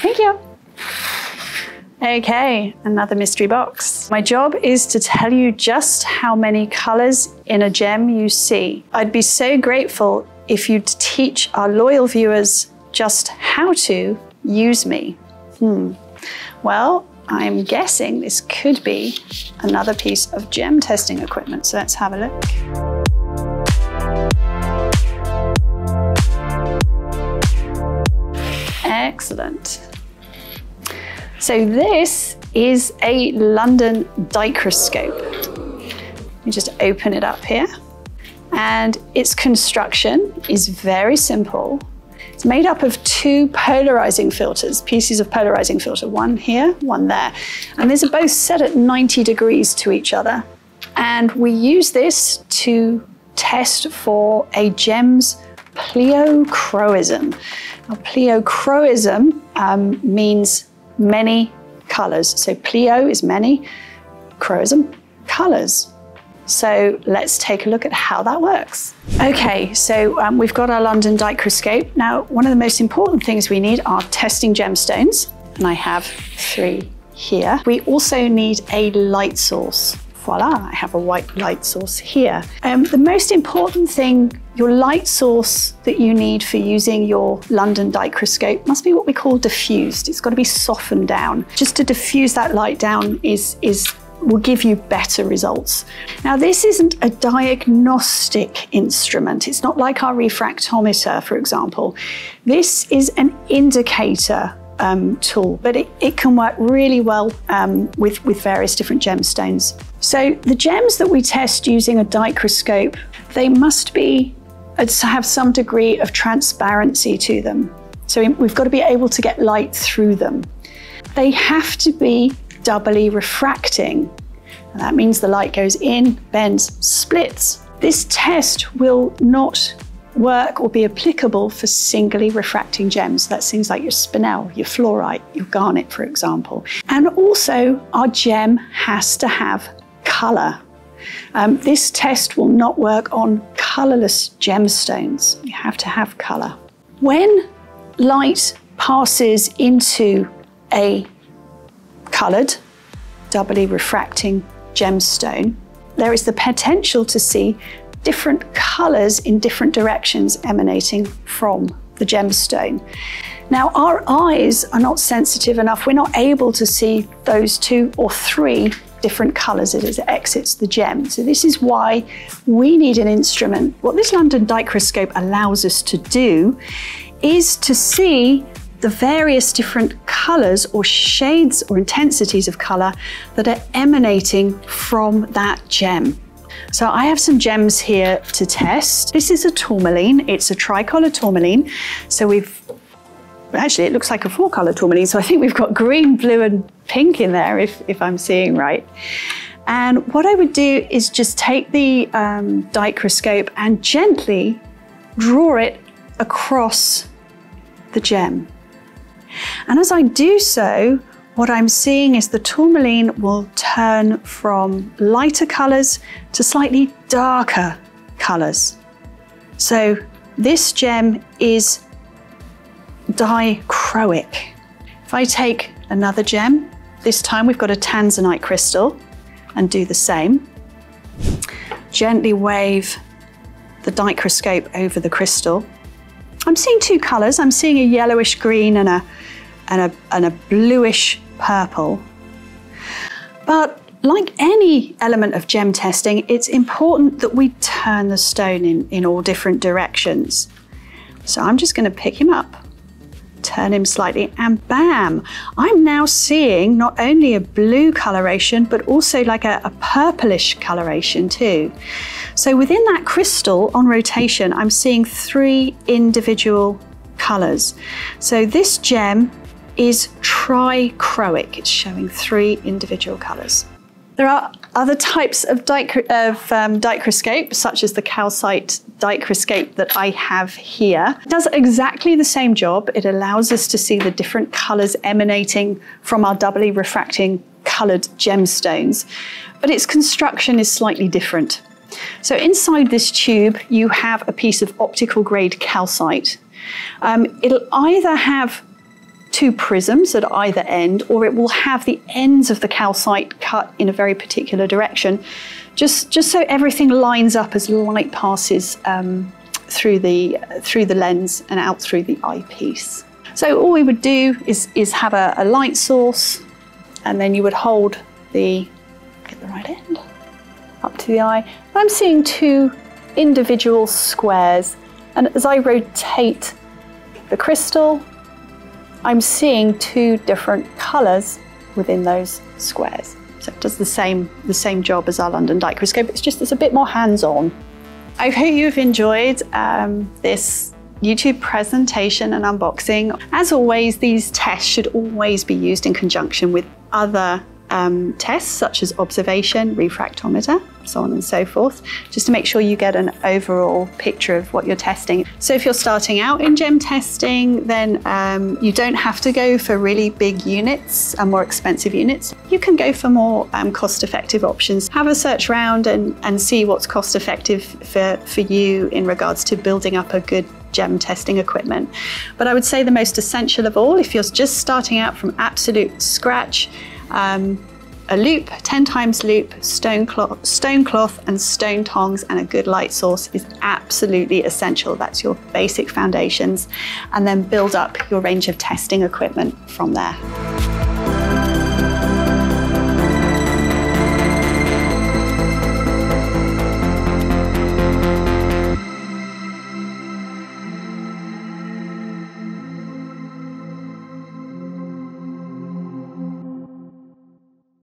Thank you. Okay, another mystery box. My job is to tell you just how many colors in a gem you see. I'd be so grateful if you'd teach our loyal viewers just how to use me. Hmm. Well, I'm guessing this could be another piece of gem testing equipment. So let's have a look. Excellent. So this is a London dichroscope. You just open it up here. And its construction is very simple. It's made up of two polarizing filters, pieces of polarizing filter, one here, one there. And these are both set at 90 degrees to each other. And we use this to test for a gem's pleochroism. Now, pleochroism um, means many colors. So pleo is many, chroism, colors. So let's take a look at how that works. Okay, so um, we've got our London dichroscope. Now, one of the most important things we need are testing gemstones, and I have three here. We also need a light source. Voila, I have a white light source here. Um, the most important thing your light source that you need for using your London dichroscope must be what we call diffused. It's got to be softened down. Just to diffuse that light down is, is will give you better results. Now, this isn't a diagnostic instrument. It's not like our refractometer, for example. This is an indicator um, tool, but it, it, can work really well um, with, with various different gemstones. So the gems that we test using a dichroscope, they must be have some degree of transparency to them. So we've got to be able to get light through them. They have to be doubly refracting. And that means the light goes in, bends, splits. This test will not work or be applicable for singly refracting gems. That's things like your spinel, your fluorite, your garnet, for example. And also, our gem has to have color. Um, this test will not work on colorless gemstones. You have to have color. When light passes into a colored, doubly refracting gemstone, there is the potential to see different colors in different directions emanating from the gemstone. Now, our eyes are not sensitive enough. We're not able to see those two or three different colours as it exits the gem. So this is why we need an instrument. What this London dichroscope allows us to do is to see the various different colours or shades or intensities of colour that are emanating from that gem. So I have some gems here to test. This is a tourmaline. It's a tricolor tourmaline. So we've actually it looks like a four color tourmaline. So I think we've got green, blue and pink in there if, if I'm seeing right. And what I would do is just take the um, dichroscope and gently draw it across the gem. And as I do so, what I'm seeing is the tourmaline will turn from lighter colors to slightly darker colors. So this gem is dichroic. If I take another gem, this time we've got a tanzanite crystal, and do the same. Gently wave the dichroscope over the crystal. I'm seeing two colors. I'm seeing a yellowish green and a, and a, and a bluish purple. But like any element of gem testing, it's important that we turn the stone in, in all different directions. So I'm just going to pick him up turn him slightly, and bam, I'm now seeing not only a blue coloration, but also like a, a purplish coloration too. So within that crystal on rotation, I'm seeing three individual colors. So this gem is trichroic. It's showing three individual colors. There are other types of, of um, dichroscope, such as the calcite dichroscope that I have here. It does exactly the same job. It allows us to see the different colors emanating from our doubly refracting colored gemstones, but its construction is slightly different. So inside this tube, you have a piece of optical grade calcite. Um, it'll either have two prisms at either end, or it will have the ends of the calcite cut in a very particular direction, just, just so everything lines up as light passes um, through, the, through the lens and out through the eyepiece. So all we would do is, is have a, a light source, and then you would hold the, get the right end, up to the eye. I'm seeing two individual squares, and as I rotate the crystal, I'm seeing two different colours within those squares. So it does the same, the same job as our London Dichroscope, it's just it's a bit more hands-on. I hope you've enjoyed um, this YouTube presentation and unboxing. As always, these tests should always be used in conjunction with other um, tests such as observation, refractometer, so on and so forth, just to make sure you get an overall picture of what you're testing. So if you're starting out in gem testing, then um, you don't have to go for really big units and more expensive units. You can go for more um, cost-effective options. Have a search round and, and see what's cost-effective for, for you in regards to building up a good gem testing equipment. But I would say the most essential of all, if you're just starting out from absolute scratch, um, a loupe, 10 times loupe, stone cloth, stone cloth and stone tongs and a good light source is absolutely essential. That's your basic foundations and then build up your range of testing equipment from there.